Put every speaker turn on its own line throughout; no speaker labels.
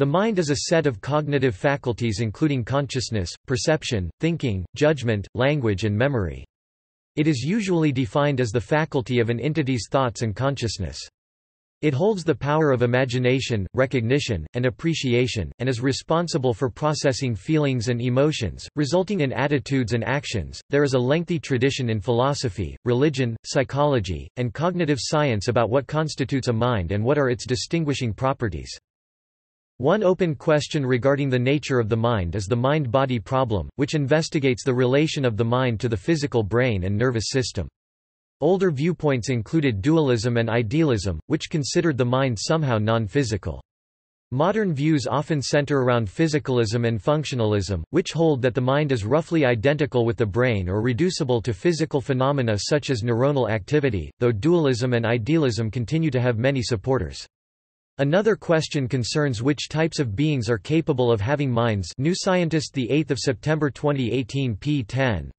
The mind is a set of cognitive faculties including consciousness, perception, thinking, judgment, language and memory. It is usually defined as the faculty of an entity's thoughts and consciousness. It holds the power of imagination, recognition, and appreciation, and is responsible for processing feelings and emotions, resulting in attitudes and actions. There is a lengthy tradition in philosophy, religion, psychology, and cognitive science about what constitutes a mind and what are its distinguishing properties. One open question regarding the nature of the mind is the mind-body problem, which investigates the relation of the mind to the physical brain and nervous system. Older viewpoints included dualism and idealism, which considered the mind somehow non-physical. Modern views often center around physicalism and functionalism, which hold that the mind is roughly identical with the brain or reducible to physical phenomena such as neuronal activity, though dualism and idealism continue to have many supporters. Another question concerns which types of beings are capable of having minds New Scientist 8 September 2018 p. 10.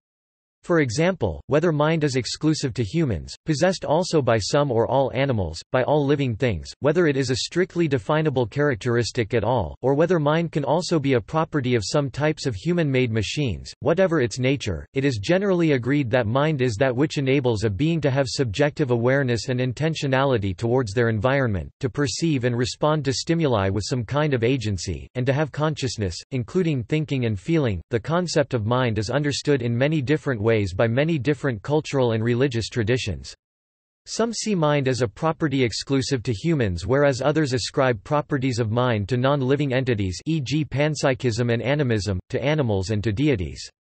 For example, whether mind is exclusive to humans, possessed also by some or all animals, by all living things, whether it is a strictly definable characteristic at all, or whether mind can also be a property of some types of human-made machines, whatever its nature, it is generally agreed that mind is that which enables a being to have subjective awareness and intentionality towards their environment, to perceive and respond to stimuli with some kind of agency, and to have consciousness, including thinking and feeling. The concept of mind is understood in many different ways ways by many different cultural and religious traditions. Some see mind as a property exclusive to humans whereas others ascribe properties of mind to non-living entities e.g. panpsychism and animism, to animals and to deities.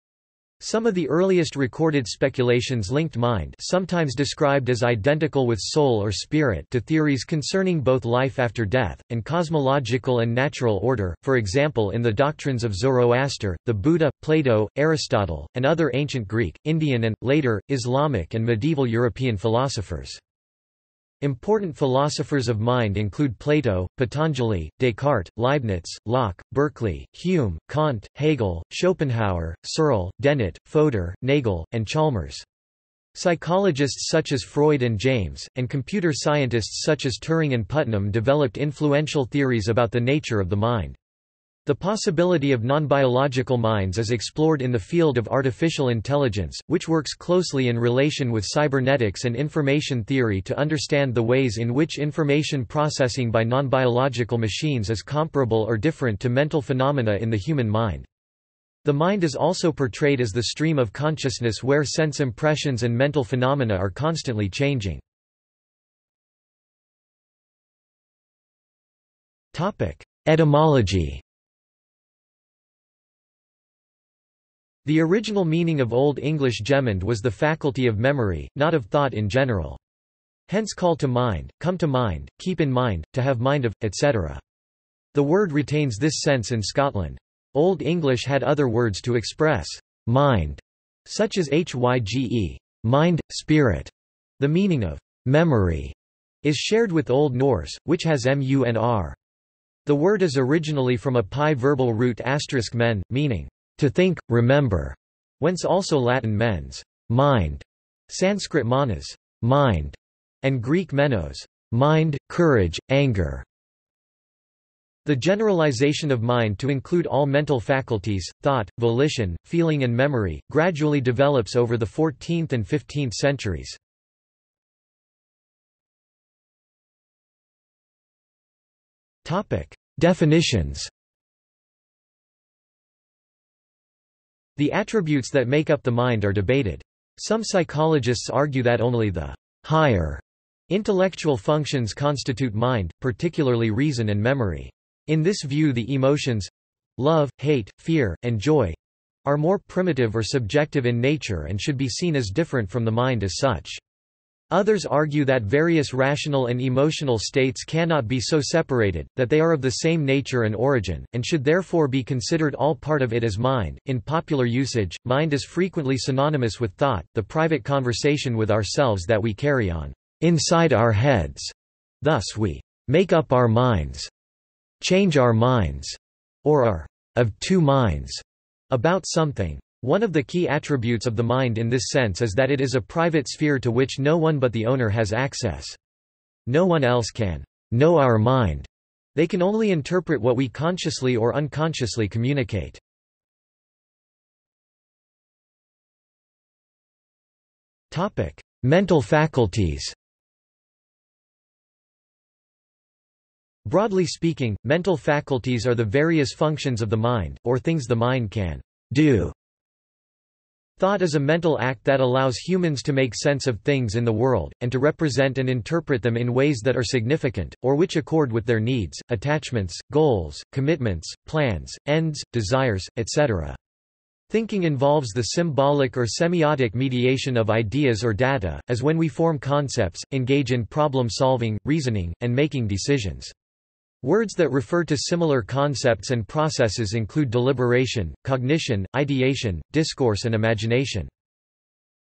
Some of the earliest recorded speculations linked mind sometimes described as identical with soul or spirit to theories concerning both life after death, and cosmological and natural order, for example in the doctrines of Zoroaster, the Buddha, Plato, Aristotle, and other ancient Greek, Indian and, later, Islamic and medieval European philosophers. Important philosophers of mind include Plato, Patanjali, Descartes, Leibniz, Locke, Berkeley, Hume, Kant, Hegel, Schopenhauer, Searle, Dennett, Fodor, Nagel, and Chalmers. Psychologists such as Freud and James, and computer scientists such as Turing and Putnam developed influential theories about the nature of the mind. The possibility of non-biological minds is explored in the field of artificial intelligence, which works closely in relation with cybernetics and information theory to understand the ways in which information processing by non-biological machines is comparable or different to mental phenomena in the human mind. The mind is also portrayed as the stream of consciousness where sense impressions and mental phenomena are constantly changing. Etymology The original meaning of Old English gemind was the faculty of memory, not of thought in general. Hence call to mind, come to mind, keep in mind, to have mind of, etc. The word retains this sense in Scotland. Old English had other words to express mind, such as hyge, mind, spirit. The meaning of memory is shared with Old Norse, which has munr. The word is originally from a PIE verbal root asterisk men, meaning to think, remember, whence also Latin mens, mind, Sanskrit manas, mind, and Greek menos, mind, courage, anger. The generalization of mind to include all mental faculties, thought, volition, feeling and memory, gradually develops over the 14th and 15th centuries. Definitions The attributes that make up the mind are debated. Some psychologists argue that only the higher intellectual functions constitute mind, particularly reason and memory. In this view the emotions—love, hate, fear, and joy—are more primitive or subjective in nature and should be seen as different from the mind as such. Others argue that various rational and emotional states cannot be so separated, that they are of the same nature and origin, and should therefore be considered all part of it as mind. In popular usage, mind is frequently synonymous with thought, the private conversation with ourselves that we carry on inside our heads. Thus we make up our minds, change our minds, or are of two minds about something. One of the key attributes of the mind in this sense is that it is a private sphere to which no one but the owner has access. No one else can know our mind. They can only interpret what we consciously or unconsciously communicate. Topic: Mental faculties Broadly speaking, mental faculties are the various functions of the mind, or things the mind can do. Thought is a mental act that allows humans to make sense of things in the world, and to represent and interpret them in ways that are significant, or which accord with their needs, attachments, goals, commitments, plans, ends, desires, etc. Thinking involves the symbolic or semiotic mediation of ideas or data, as when we form concepts, engage in problem-solving, reasoning, and making decisions. Words that refer to similar concepts and processes include deliberation, cognition, ideation, discourse and imagination.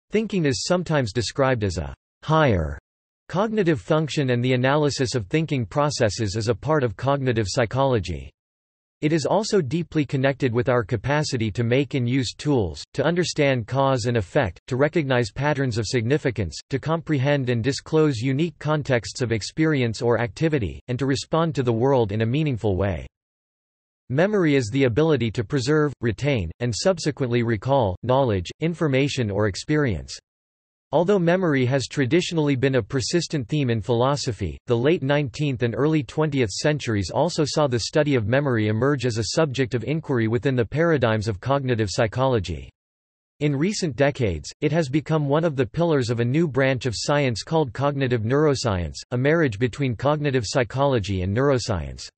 Thinking is sometimes described as a higher cognitive function and the analysis of thinking processes is a part of cognitive psychology. It is also deeply connected with our capacity to make and use tools, to understand cause and effect, to recognize patterns of significance, to comprehend and disclose unique contexts of experience or activity, and to respond to the world in a meaningful way. Memory is the ability to preserve, retain, and subsequently recall, knowledge, information or experience. Although memory has traditionally been a persistent theme in philosophy, the late 19th and early 20th centuries also saw the study of memory emerge as a subject of inquiry within the paradigms of cognitive psychology. In recent decades, it has become one of the pillars of a new branch of science called cognitive neuroscience, a marriage between cognitive psychology and neuroscience.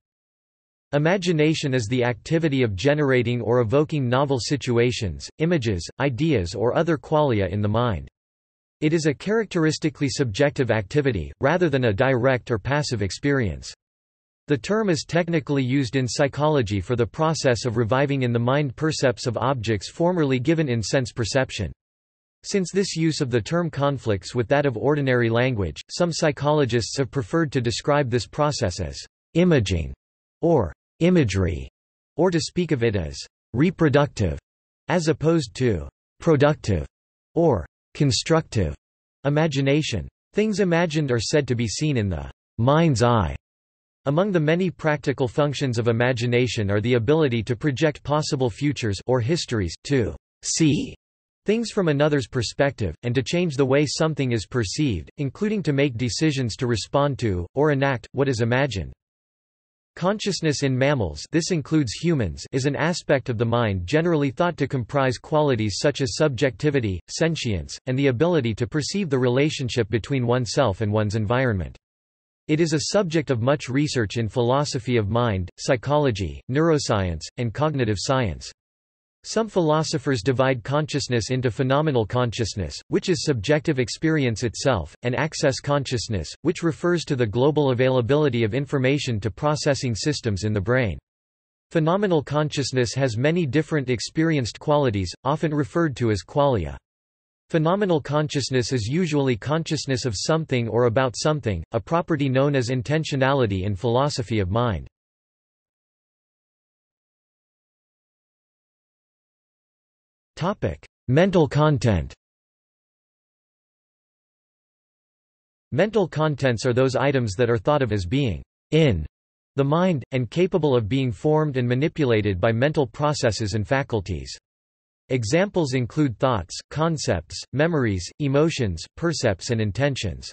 Imagination is the activity of generating or evoking novel situations, images, ideas or other qualia in the mind. It is a characteristically subjective activity, rather than a direct or passive experience. The term is technically used in psychology for the process of reviving in the mind percepts of objects formerly given in sense perception. Since this use of the term conflicts with that of ordinary language, some psychologists have preferred to describe this process as imaging or imagery, or to speak of it as reproductive, as opposed to productive or Constructive imagination. Things imagined are said to be seen in the mind's eye. Among the many practical functions of imagination are the ability to project possible futures or histories, to see things from another's perspective, and to change the way something is perceived, including to make decisions to respond to, or enact, what is imagined. Consciousness in mammals this includes humans is an aspect of the mind generally thought to comprise qualities such as subjectivity, sentience, and the ability to perceive the relationship between oneself and one's environment. It is a subject of much research in philosophy of mind, psychology, neuroscience, and cognitive science. Some philosophers divide consciousness into phenomenal consciousness, which is subjective experience itself, and access consciousness, which refers to the global availability of information to processing systems in the brain. Phenomenal consciousness has many different experienced qualities, often referred to as qualia. Phenomenal consciousness is usually consciousness of something or about something, a property known as intentionality in philosophy of mind. Mental content Mental contents are those items that are thought of as being in the mind, and capable of being formed and manipulated by mental processes and faculties. Examples include thoughts, concepts, memories, emotions, percepts and intentions.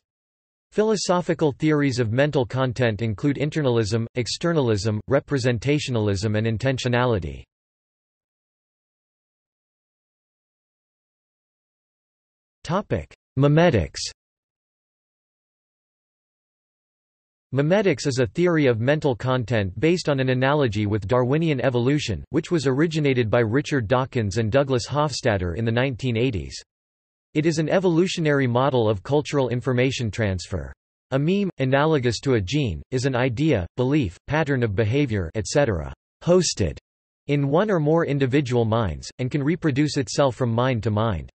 Philosophical theories of mental content include internalism, externalism, representationalism and intentionality. Memetics Memetics is a theory of mental content based on an analogy with Darwinian evolution, which was originated by Richard Dawkins and Douglas Hofstadter in the 1980s. It is an evolutionary model of cultural information transfer. A meme, analogous to a gene, is an idea, belief, pattern of behavior etc. hosted in one or more individual minds, and can reproduce itself from mind to mind.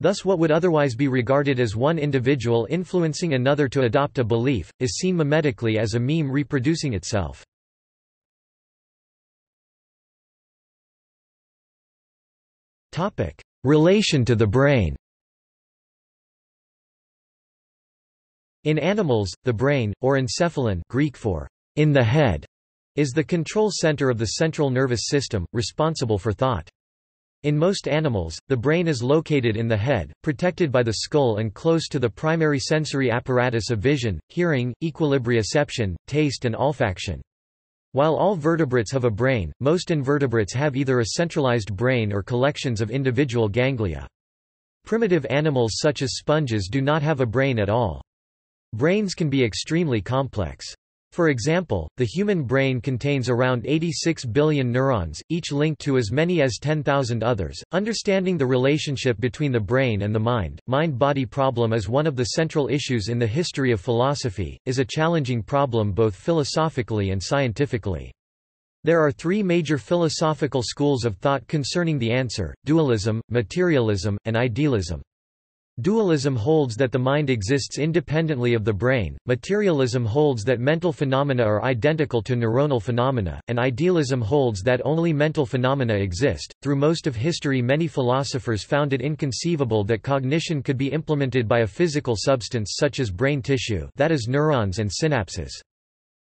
Thus what would otherwise be regarded as one individual influencing another to adopt a belief, is seen memetically as a meme reproducing itself. Relation to the brain In animals, the brain, or encephalon Greek for in the head, is the control center of the central nervous system, responsible for thought. In most animals, the brain is located in the head, protected by the skull and close to the primary sensory apparatus of vision, hearing, equilibrioception, taste and olfaction. While all vertebrates have a brain, most invertebrates have either a centralized brain or collections of individual ganglia. Primitive animals such as sponges do not have a brain at all. Brains can be extremely complex. For example, the human brain contains around 86 billion neurons, each linked to as many as 10,000 others. Understanding the relationship between the brain and the mind, mind body problem is one of the central issues in the history of philosophy, is a challenging problem both philosophically and scientifically. There are three major philosophical schools of thought concerning the answer dualism, materialism, and idealism. Dualism holds that the mind exists independently of the brain, materialism holds that mental phenomena are identical to neuronal phenomena, and idealism holds that only mental phenomena exist. Through most of history, many philosophers found it inconceivable that cognition could be implemented by a physical substance such as brain tissue, that is neurons and synapses.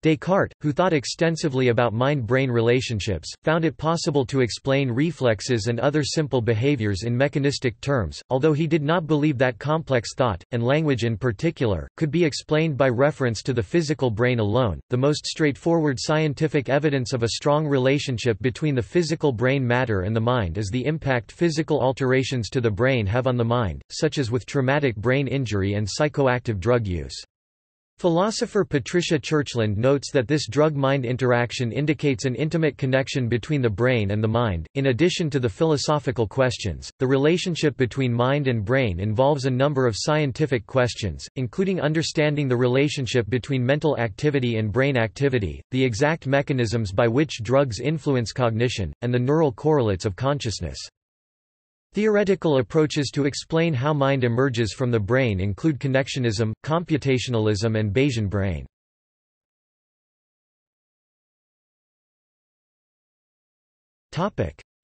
Descartes, who thought extensively about mind-brain relationships, found it possible to explain reflexes and other simple behaviors in mechanistic terms, although he did not believe that complex thought, and language in particular, could be explained by reference to the physical brain alone. The most straightforward scientific evidence of a strong relationship between the physical brain matter and the mind is the impact physical alterations to the brain have on the mind, such as with traumatic brain injury and psychoactive drug use. Philosopher Patricia Churchland notes that this drug-mind interaction indicates an intimate connection between the brain and the mind. In addition to the philosophical questions, the relationship between mind and brain involves a number of scientific questions, including understanding the relationship between mental activity and brain activity, the exact mechanisms by which drugs influence cognition, and the neural correlates of consciousness. Theoretical approaches to explain how mind emerges from the brain include connectionism, computationalism and Bayesian brain.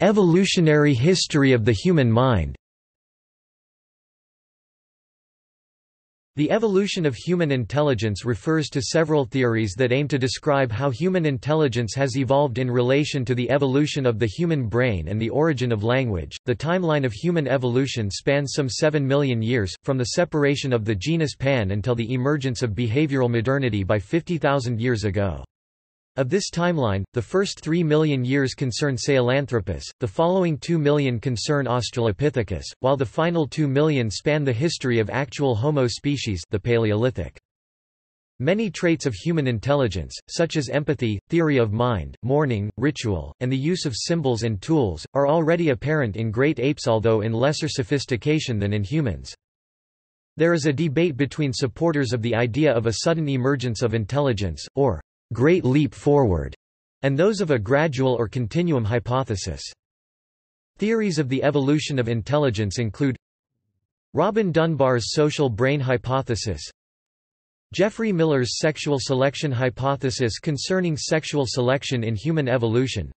Evolutionary history of the human mind The evolution of human intelligence refers to several theories that aim to describe how human intelligence has evolved in relation to the evolution of the human brain and the origin of language. The timeline of human evolution spans some 7 million years, from the separation of the genus Pan until the emergence of behavioral modernity by 50,000 years ago. Of this timeline, the first 3 million years concern Sahelanthropus, the following 2 million concern Australopithecus, while the final 2 million span the history of actual Homo species the Paleolithic. Many traits of human intelligence, such as empathy, theory of mind, mourning, ritual, and the use of symbols and tools, are already apparent in great apes although in lesser sophistication than in humans. There is a debate between supporters of the idea of a sudden emergence of intelligence, or great leap forward, and those of a gradual or continuum hypothesis. Theories of the evolution of intelligence include Robin Dunbar's social brain hypothesis, Geoffrey Miller's sexual selection hypothesis concerning sexual selection in human evolution,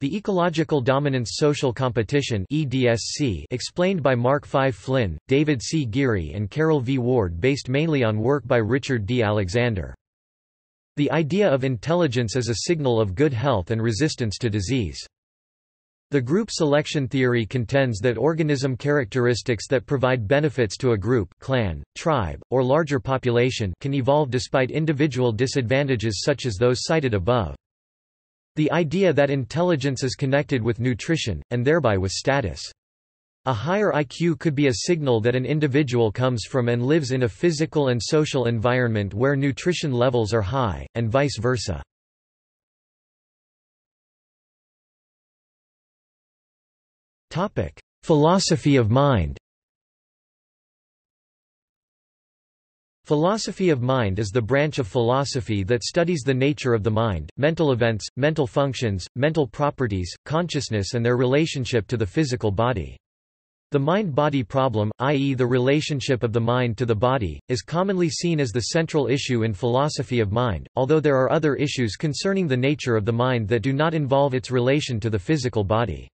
the ecological dominance social competition EDSC explained by Mark V. Flinn, David C. Geary and Carol V. Ward based mainly on work by Richard D. Alexander. The idea of intelligence as a signal of good health and resistance to disease. The group selection theory contends that organism characteristics that provide benefits to a group clan, tribe, or larger population can evolve despite individual disadvantages such as those cited above. The idea that intelligence is connected with nutrition, and thereby with status. A higher IQ could be a signal that an individual comes from and lives in a physical and social environment where nutrition levels are high, and vice versa. Philosophy of mind Philosophy of mind is the branch of philosophy that studies the nature of the mind, mental events, mental functions, mental properties, consciousness and their relationship to the physical body. The mind-body problem, i.e. the relationship of the mind to the body, is commonly seen as the central issue in philosophy of mind, although there are other issues concerning the nature of the mind that do not involve its relation to the physical body.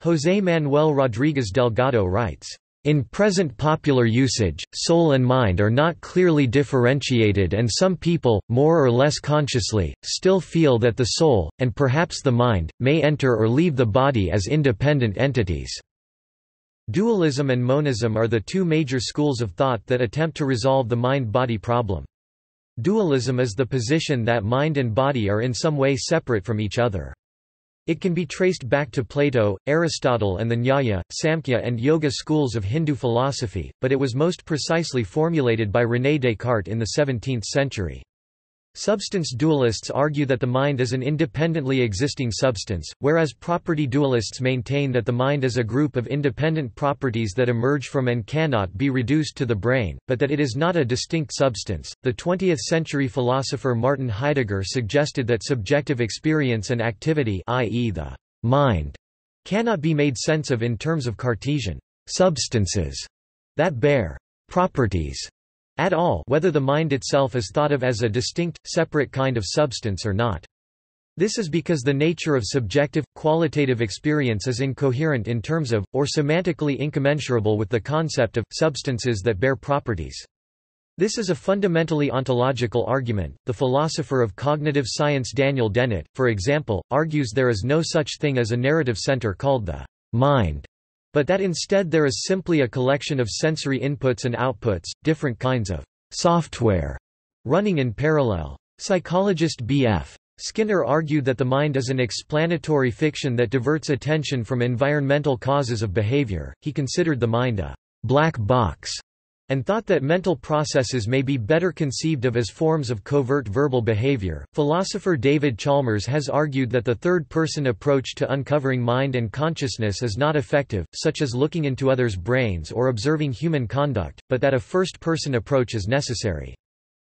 José Manuel Rodríguez Delgado writes, In present popular usage, soul and mind are not clearly differentiated and some people, more or less consciously, still feel that the soul, and perhaps the mind, may enter or leave the body as independent entities. Dualism and monism are the two major schools of thought that attempt to resolve the mind-body problem. Dualism is the position that mind and body are in some way separate from each other. It can be traced back to Plato, Aristotle and the Nyaya, Samkhya and Yoga schools of Hindu philosophy, but it was most precisely formulated by René Descartes in the 17th century. Substance dualists argue that the mind is an independently existing substance, whereas property dualists maintain that the mind is a group of independent properties that emerge from and cannot be reduced to the brain, but that it is not a distinct substance. The 20th century philosopher Martin Heidegger suggested that subjective experience and activity, i.e., the mind, cannot be made sense of in terms of Cartesian substances that bear properties at all whether the mind itself is thought of as a distinct, separate kind of substance or not. This is because the nature of subjective, qualitative experience is incoherent in terms of, or semantically incommensurable with the concept of, substances that bear properties. This is a fundamentally ontological argument. The philosopher of cognitive science Daniel Dennett, for example, argues there is no such thing as a narrative center called the mind, but that instead there is simply a collection of sensory inputs and outputs, different kinds of software running in parallel. Psychologist B.F. Skinner argued that the mind is an explanatory fiction that diverts attention from environmental causes of behavior. He considered the mind a black box and thought that mental processes may be better conceived of as forms of covert verbal behavior. Philosopher David Chalmers has argued that the third person approach to uncovering mind and consciousness is not effective, such as looking into others' brains or observing human conduct, but that a first person approach is necessary.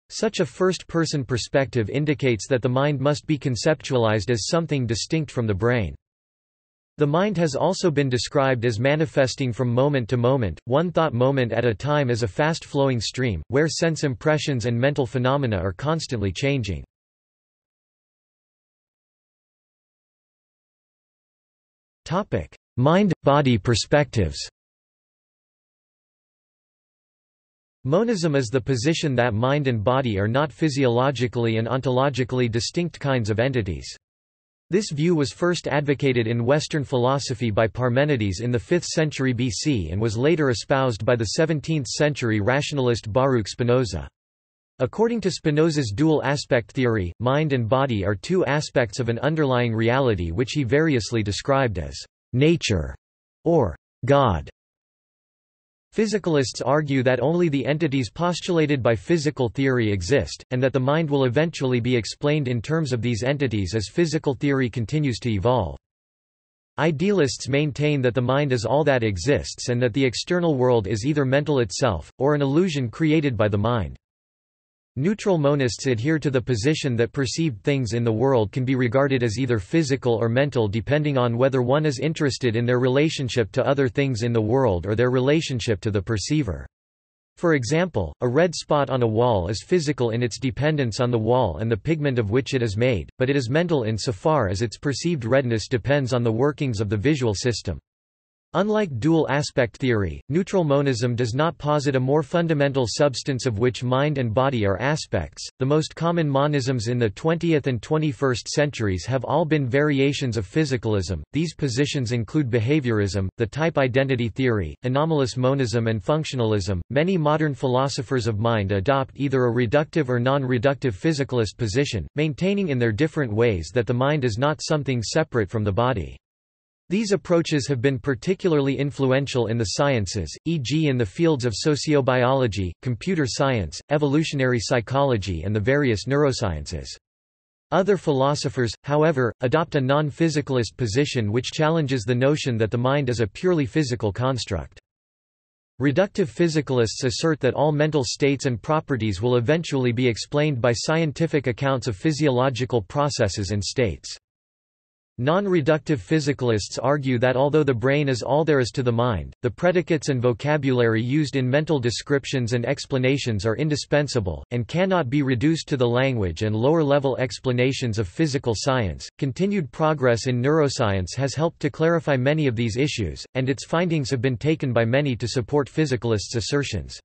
Such a first person perspective indicates that the mind must be conceptualized as something distinct from the brain. The mind has also been described as manifesting from moment to moment, one thought moment at a time as a fast-flowing stream, where sense impressions and mental phenomena are constantly changing. Mind-body perspectives Monism is the position that mind and body are not physiologically and ontologically distinct kinds of entities. This view was first advocated in Western philosophy by Parmenides in the 5th century BC and was later espoused by the 17th-century rationalist Baruch Spinoza. According to Spinoza's dual aspect theory, mind and body are two aspects of an underlying reality which he variously described as nature or God. Physicalists argue that only the entities postulated by physical theory exist, and that the mind will eventually be explained in terms of these entities as physical theory continues to evolve. Idealists maintain that the mind is all that exists and that the external world is either mental itself, or an illusion created by the mind. Neutral monists adhere to the position that perceived things in the world can be regarded as either physical or mental depending on whether one is interested in their relationship to other things in the world or their relationship to the perceiver. For example, a red spot on a wall is physical in its dependence on the wall and the pigment of which it is made, but it is mental in so far as its perceived redness depends on the workings of the visual system. Unlike dual aspect theory, neutral monism does not posit a more fundamental substance of which mind and body are aspects. The most common monisms in the 20th and 21st centuries have all been variations of physicalism. These positions include behaviorism, the type identity theory, anomalous monism, and functionalism. Many modern philosophers of mind adopt either a reductive or non reductive physicalist position, maintaining in their different ways that the mind is not something separate from the body. These approaches have been particularly influential in the sciences, e.g. in the fields of sociobiology, computer science, evolutionary psychology and the various neurosciences. Other philosophers, however, adopt a non-physicalist position which challenges the notion that the mind is a purely physical construct. Reductive physicalists assert that all mental states and properties will eventually be explained by scientific accounts of physiological processes and states. Non-reductive physicalists argue that although the brain is all there is to the mind, the predicates and vocabulary used in mental descriptions and explanations are indispensable, and cannot be reduced to the language and lower-level explanations of physical science. Continued progress in neuroscience has helped to clarify many of these issues, and its findings have been taken by many to support physicalists' assertions.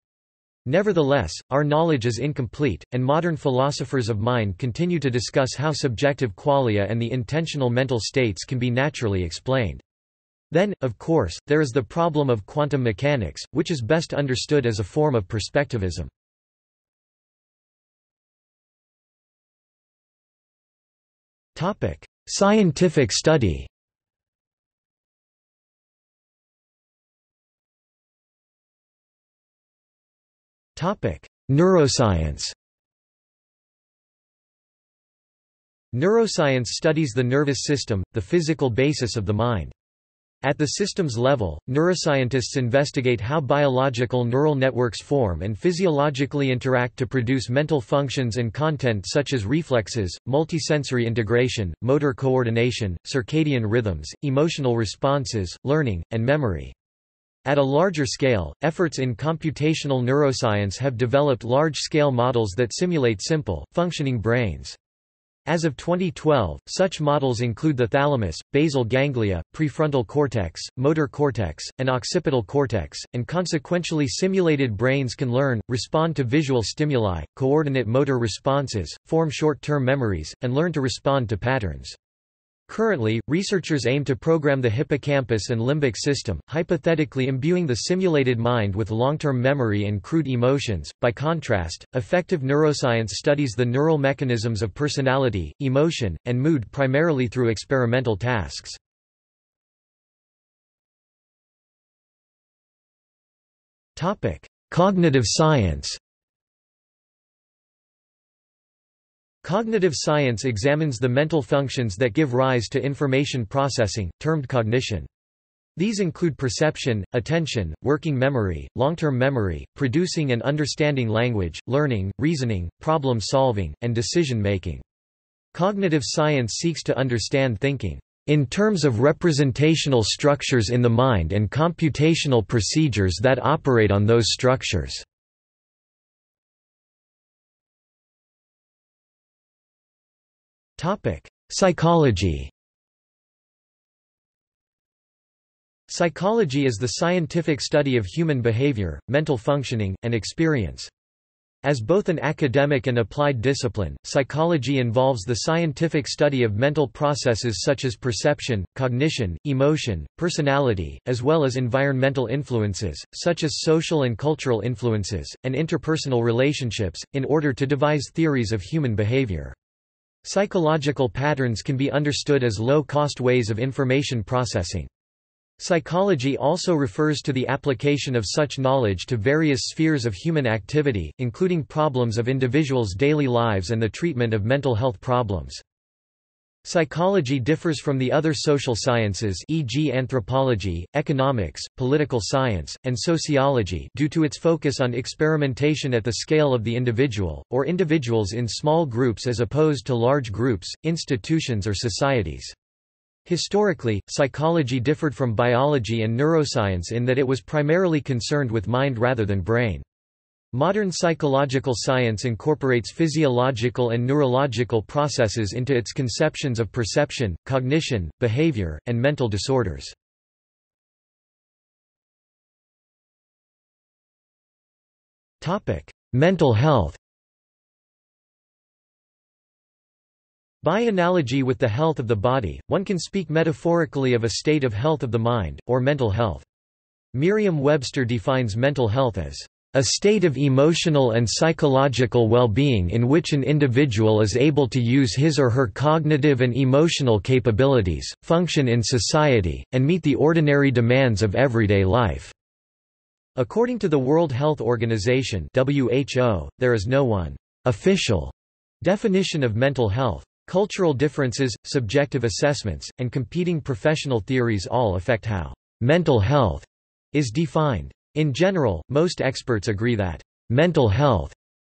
Nevertheless, our knowledge is incomplete, and modern philosophers of mind continue to discuss how subjective qualia and the intentional mental states can be naturally explained. Then, of course, there is the problem of quantum mechanics, which is best understood as a form of perspectivism. Scientific study Neuroscience Neuroscience studies the nervous system, the physical basis of the mind. At the systems level, neuroscientists investigate how biological neural networks form and physiologically interact to produce mental functions and content such as reflexes, multisensory integration, motor coordination, circadian rhythms, emotional responses, learning, and memory. At a larger scale, efforts in computational neuroscience have developed large-scale models that simulate simple, functioning brains. As of 2012, such models include the thalamus, basal ganglia, prefrontal cortex, motor cortex, and occipital cortex, and consequentially simulated brains can learn, respond to visual stimuli, coordinate motor responses, form short-term memories, and learn to respond to patterns. Currently, researchers aim to program the hippocampus and limbic system, hypothetically imbuing the simulated mind with long-term memory and crude emotions. By contrast, affective neuroscience studies the neural mechanisms of personality, emotion, and mood primarily through experimental tasks. Topic: Cognitive science. Cognitive science examines the mental functions that give rise to information processing, termed cognition. These include perception, attention, working memory, long-term memory, producing and understanding language, learning, reasoning, problem-solving, and decision-making. Cognitive science seeks to understand thinking in terms of representational structures in the mind and computational procedures that operate on those structures. Psychology Psychology is the scientific study of human behavior, mental functioning, and experience. As both an academic and applied discipline, psychology involves the scientific study of mental processes such as perception, cognition, emotion, personality, as well as environmental influences, such as social and cultural influences, and interpersonal relationships, in order to devise theories of human behavior. Psychological patterns can be understood as low-cost ways of information processing. Psychology also refers to the application of such knowledge to various spheres of human activity, including problems of individuals' daily lives and the treatment of mental health problems. Psychology differs from the other social sciences e.g. anthropology, economics, political science, and sociology due to its focus on experimentation at the scale of the individual, or individuals in small groups as opposed to large groups, institutions or societies. Historically, psychology differed from biology and neuroscience in that it was primarily concerned with mind rather than brain. Modern psychological science incorporates physiological and neurological processes into its conceptions of perception, cognition, behavior, and mental disorders. Mental health By analogy with the health of the body, one can speak metaphorically of a state of health of the mind, or mental health. Merriam-Webster defines mental health as a state of emotional and psychological well-being in which an individual is able to use his or her cognitive and emotional capabilities, function in society, and meet the ordinary demands of everyday life. According to the World Health Organization (WHO), there is no one official definition of mental health. Cultural differences, subjective assessments, and competing professional theories all affect how mental health is defined. In general, most experts agree that mental health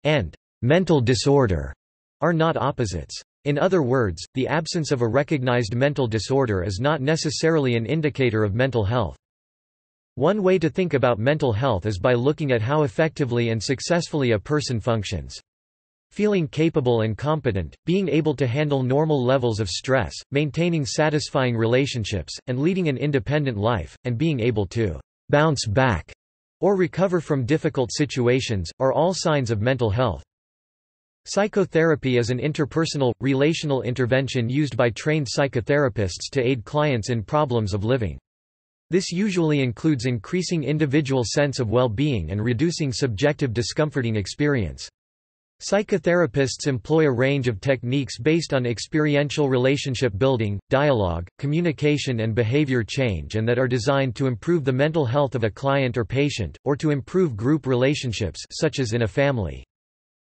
and mental disorder are not opposites. In other words, the absence of a recognized mental disorder is not necessarily an indicator of mental health. One way to think about mental health is by looking at how effectively and successfully a person functions. Feeling capable and competent, being able to handle normal levels of stress, maintaining satisfying relationships, and leading an independent life, and being able to bounce back or recover from difficult situations, are all signs of mental health. Psychotherapy is an interpersonal, relational intervention used by trained psychotherapists to aid clients in problems of living. This usually includes increasing individual sense of well-being and reducing subjective discomforting experience. Psychotherapists employ a range of techniques based on experiential relationship building, dialogue, communication and behavior change and that are designed to improve the mental health of a client or patient, or to improve group relationships such as in a family.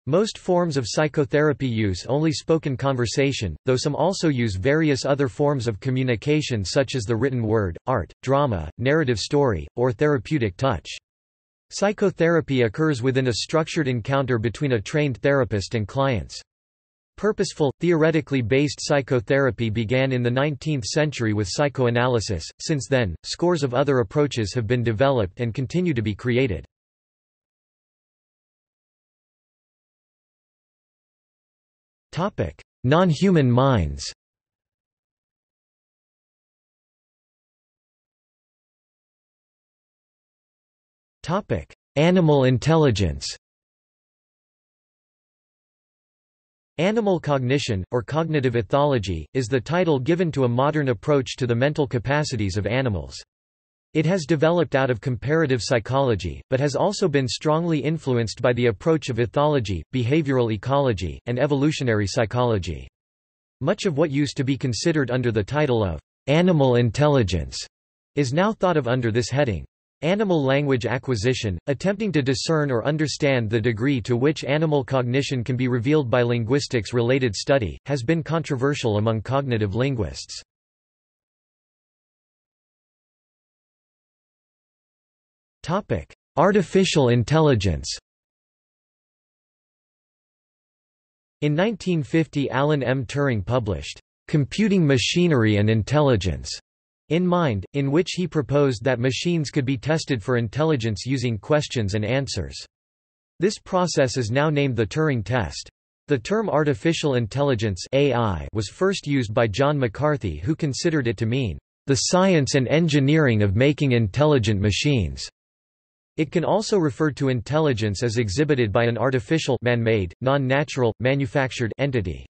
Most forms of psychotherapy use only spoken conversation, though some also use various other forms of communication such as the written word, art, drama, narrative story, or therapeutic touch. Psychotherapy occurs within a structured encounter between a trained therapist and clients. Purposeful, theoretically based psychotherapy began in the 19th century with psychoanalysis, since then, scores of other approaches have been developed and continue to be created. Non-human minds Animal intelligence Animal cognition, or cognitive ethology, is the title given to a modern approach to the mental capacities of animals. It has developed out of comparative psychology, but has also been strongly influenced by the approach of ethology, behavioral ecology, and evolutionary psychology. Much of what used to be considered under the title of animal intelligence is now thought of under this heading. Animal language acquisition, attempting to discern or understand the degree to which animal cognition can be revealed by linguistics-related study, has been controversial among cognitive linguists. Artificial intelligence In 1950 Alan M. Turing published, "'Computing Machinery and Intelligence' in Mind, in which he proposed that machines could be tested for intelligence using questions and answers. This process is now named the Turing test. The term artificial intelligence AI was first used by John McCarthy who considered it to mean, "...the science and engineering of making intelligent machines." It can also refer to intelligence as exhibited by an artificial man-made, non-natural, manufactured entity.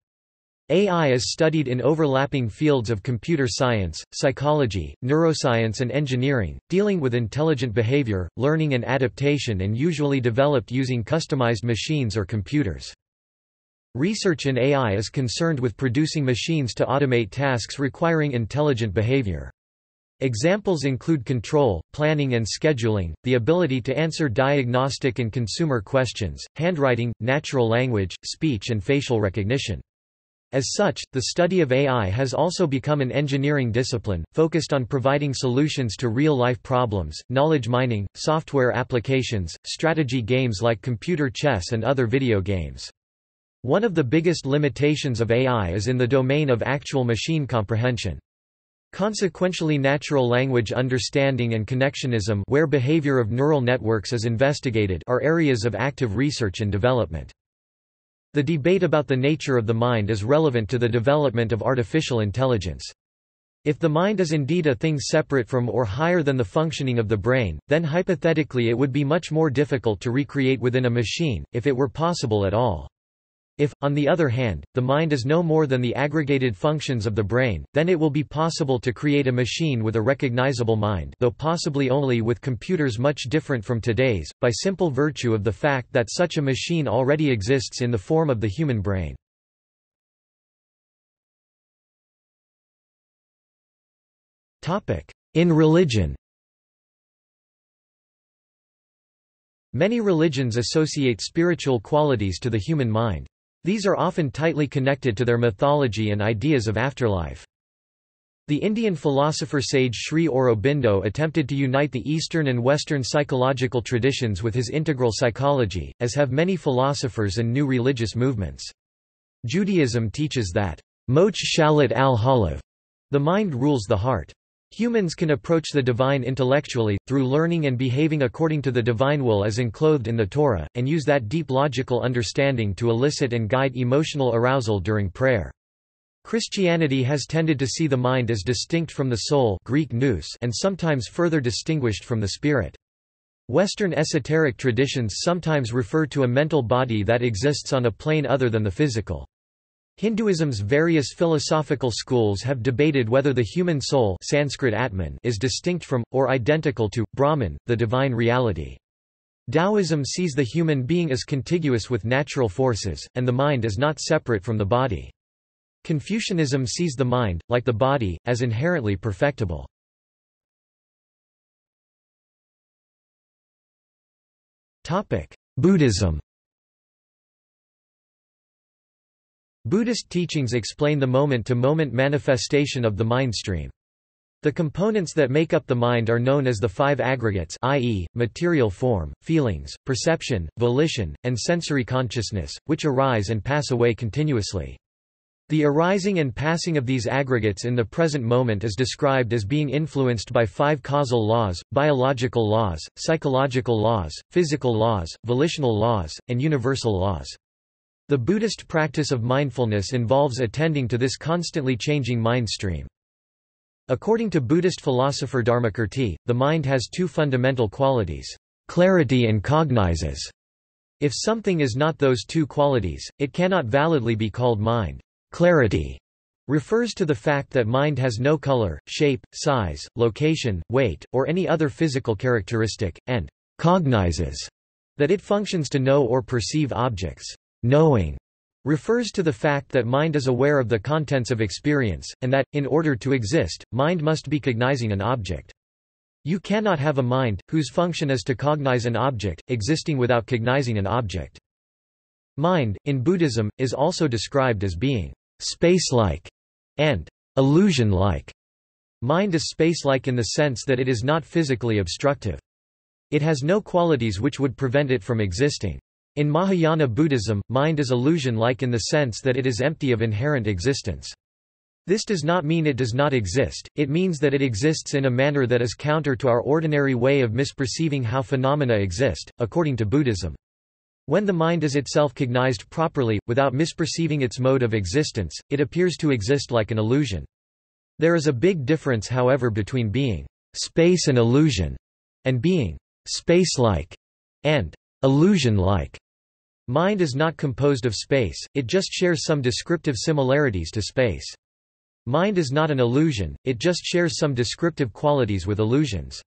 AI is studied in overlapping fields of computer science, psychology, neuroscience and engineering, dealing with intelligent behavior, learning and adaptation and usually developed using customized machines or computers. Research in AI is concerned with producing machines to automate tasks requiring intelligent behavior. Examples include control, planning and scheduling, the ability to answer diagnostic and consumer questions, handwriting, natural language, speech and facial recognition. As such, the study of AI has also become an engineering discipline, focused on providing solutions to real-life problems, knowledge mining, software applications, strategy games like computer chess and other video games. One of the biggest limitations of AI is in the domain of actual machine comprehension. Consequentially natural language understanding and connectionism where behavior of neural networks is investigated are areas of active research and development. The debate about the nature of the mind is relevant to the development of artificial intelligence. If the mind is indeed a thing separate from or higher than the functioning of the brain, then hypothetically it would be much more difficult to recreate within a machine, if it were possible at all. If, on the other hand, the mind is no more than the aggregated functions of the brain, then it will be possible to create a machine with a recognizable mind though possibly only with computers much different from today's, by simple virtue of the fact that such a machine already exists in the form of the human brain. In religion Many religions associate spiritual qualities to the human mind. These are often tightly connected to their mythology and ideas of afterlife. The Indian philosopher sage Sri Aurobindo attempted to unite the Eastern and Western psychological traditions with his integral psychology, as have many philosophers and new religious movements. Judaism teaches that Moach Shalit al-Halev, the mind rules the heart. Humans can approach the divine intellectually, through learning and behaving according to the divine will as enclothed in the Torah, and use that deep logical understanding to elicit and guide emotional arousal during prayer. Christianity has tended to see the mind as distinct from the soul Greek nous and sometimes further distinguished from the spirit. Western esoteric traditions sometimes refer to a mental body that exists on a plane other than the physical. Hinduism's various philosophical schools have debated whether the human soul Sanskrit Atman is distinct from, or identical to, Brahman, the divine reality. Taoism sees the human being as contiguous with natural forces, and the mind as not separate from the body. Confucianism sees the mind, like the body, as inherently perfectible. Buddhism Buddhist teachings explain the moment-to-moment -moment manifestation of the mind stream. The components that make up the mind are known as the five aggregates i.e., material form, feelings, perception, volition, and sensory consciousness, which arise and pass away continuously. The arising and passing of these aggregates in the present moment is described as being influenced by five causal laws, biological laws, psychological laws, physical laws, volitional laws, and universal laws. The Buddhist practice of mindfulness involves attending to this constantly changing mind stream. According to Buddhist philosopher Dharmakirti, the mind has two fundamental qualities, clarity and cognizes. If something is not those two qualities, it cannot validly be called mind. Clarity refers to the fact that mind has no color, shape, size, location, weight, or any other physical characteristic, and cognizes that it functions to know or perceive objects. Knowing refers to the fact that mind is aware of the contents of experience, and that, in order to exist, mind must be cognizing an object. You cannot have a mind, whose function is to cognize an object, existing without cognizing an object. Mind, in Buddhism, is also described as being space-like and illusion-like. Mind is space-like in the sense that it is not physically obstructive. It has no qualities which would prevent it from existing. In Mahayana Buddhism, mind is illusion-like in the sense that it is empty of inherent existence. This does not mean it does not exist, it means that it exists in a manner that is counter to our ordinary way of misperceiving how phenomena exist, according to Buddhism. When the mind is itself cognized properly, without misperceiving its mode of existence, it appears to exist like an illusion. There is a big difference however between being space and illusion, and being space-like, and illusion-like. Mind is not composed of space, it just shares some descriptive similarities to space. Mind is not an illusion, it just shares some descriptive qualities with illusions.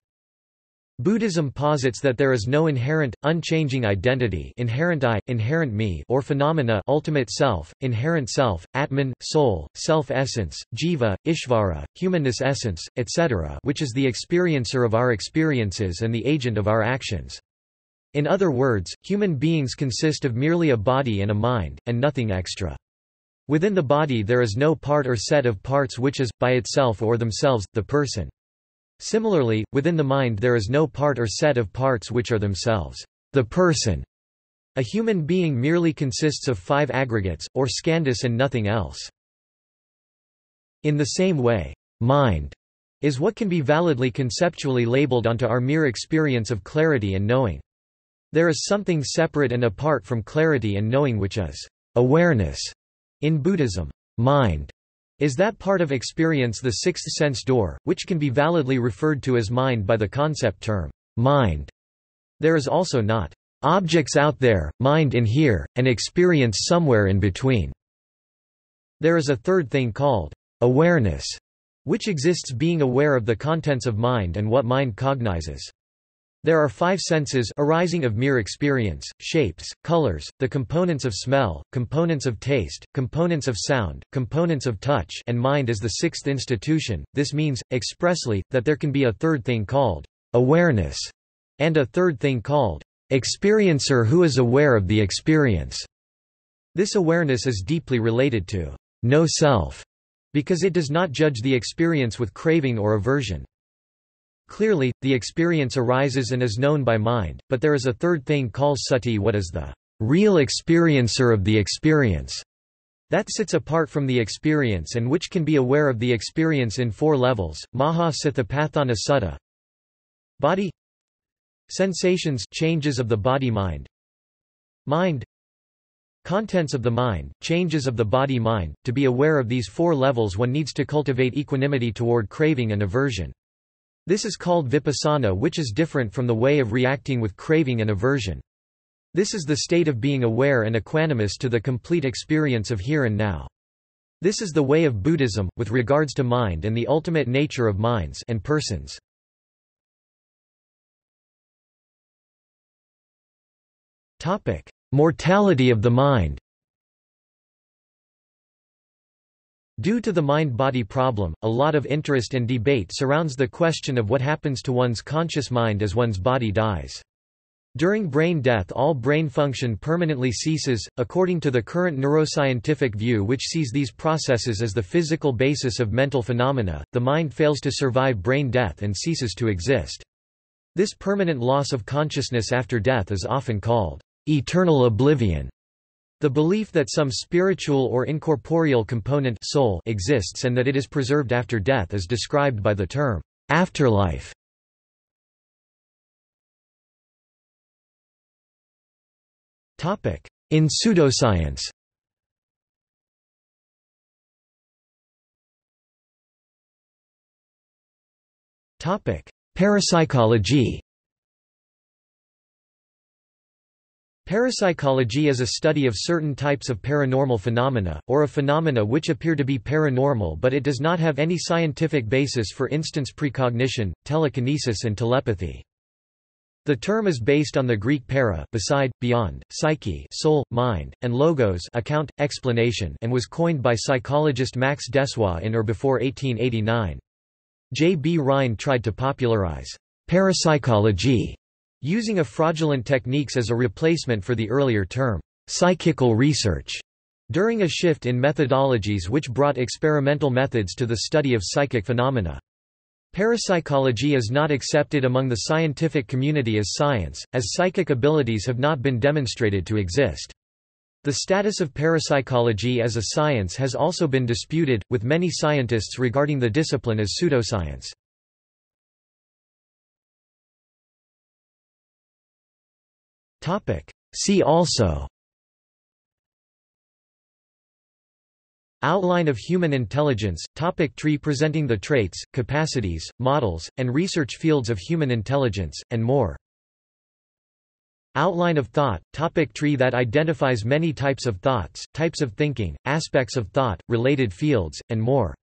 Buddhism posits that there is no inherent, unchanging identity inherent I, inherent me or phenomena ultimate self, inherent self, Atman, soul, self-essence, jiva, ishvara, humanness essence, etc. which is the experiencer of our experiences and the agent of our actions. In other words, human beings consist of merely a body and a mind, and nothing extra. Within the body there is no part or set of parts which is, by itself or themselves, the person. Similarly, within the mind there is no part or set of parts which are themselves, the person. A human being merely consists of five aggregates, or skandhas and nothing else. In the same way, mind is what can be validly conceptually labeled onto our mere experience of clarity and knowing. There is something separate and apart from clarity and knowing which is awareness. In Buddhism, mind is that part of experience the sixth sense door, which can be validly referred to as mind by the concept term, mind. There is also not objects out there, mind in here, and experience somewhere in between. There is a third thing called awareness, which exists being aware of the contents of mind and what mind cognizes. There are five senses arising of mere experience, shapes, colors, the components of smell, components of taste, components of sound, components of touch and mind is the sixth institution. This means, expressly, that there can be a third thing called awareness, and a third thing called experiencer who is aware of the experience. This awareness is deeply related to no self, because it does not judge the experience with craving or aversion. Clearly, the experience arises and is known by mind, but there is a third thing called sati what is the real experiencer of the experience. that sits apart from the experience and which can be aware of the experience in four levels, Maha Satipatthana Sutta. Body Sensations changes of the body-mind Mind Contents of the mind, changes of the body-mind. To be aware of these four levels one needs to cultivate equanimity toward craving and aversion. This is called vipassana which is different from the way of reacting with craving and aversion. This is the state of being aware and equanimous to the complete experience of here and now. This is the way of Buddhism, with regards to mind and the ultimate nature of minds and persons. Mortality of the mind Due to the mind-body problem, a lot of interest and debate surrounds the question of what happens to one's conscious mind as one's body dies. During brain death all brain function permanently ceases, according to the current neuroscientific view which sees these processes as the physical basis of mental phenomena, the mind fails to survive brain death and ceases to exist. This permanent loss of consciousness after death is often called eternal oblivion. The belief that some spiritual or incorporeal component soul exists and that it is preserved after death is described by the term afterlife. In pseudoscience. Parapsychology Parapsychology is a study of certain types of paranormal phenomena, or of phenomena which appear to be paranormal but it does not have any scientific basis for instance precognition, telekinesis and telepathy. The term is based on the Greek para beside, beyond, psyche soul, mind, and logos account, explanation and was coined by psychologist Max Dessoir in or before 1889. J. B. Rhine tried to popularize parapsychology using a fraudulent techniques as a replacement for the earlier term, psychical research, during a shift in methodologies which brought experimental methods to the study of psychic phenomena. Parapsychology is not accepted among the scientific community as science, as psychic abilities have not been demonstrated to exist. The status of parapsychology as a science has also been disputed, with many scientists regarding the discipline as pseudoscience. See also Outline of human intelligence, topic tree presenting the traits, capacities, models, and research fields of human intelligence, and more. Outline of thought, topic tree that identifies many types of thoughts, types of thinking, aspects of thought, related fields, and more.